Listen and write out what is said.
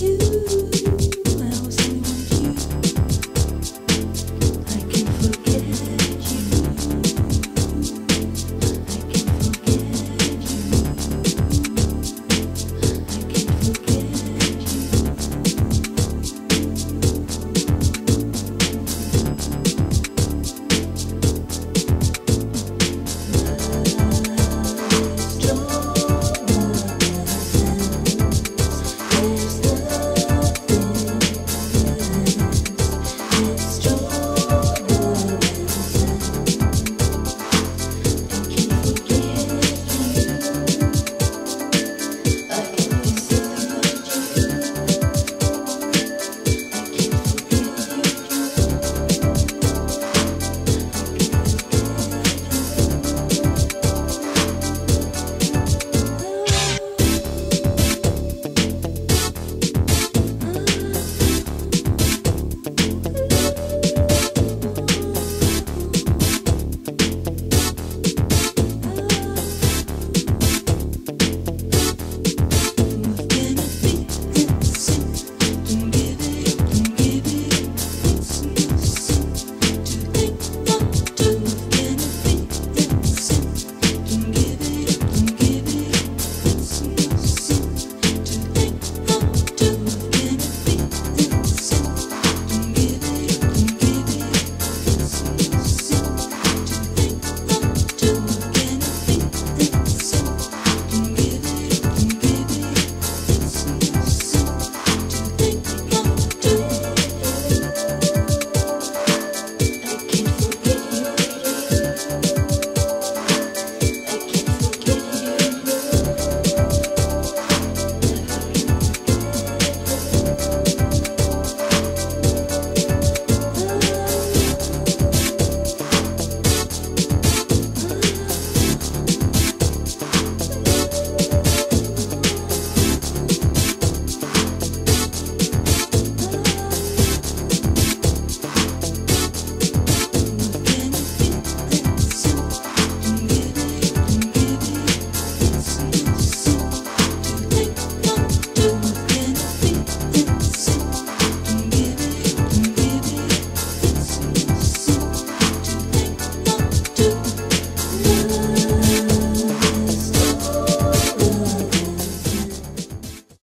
you.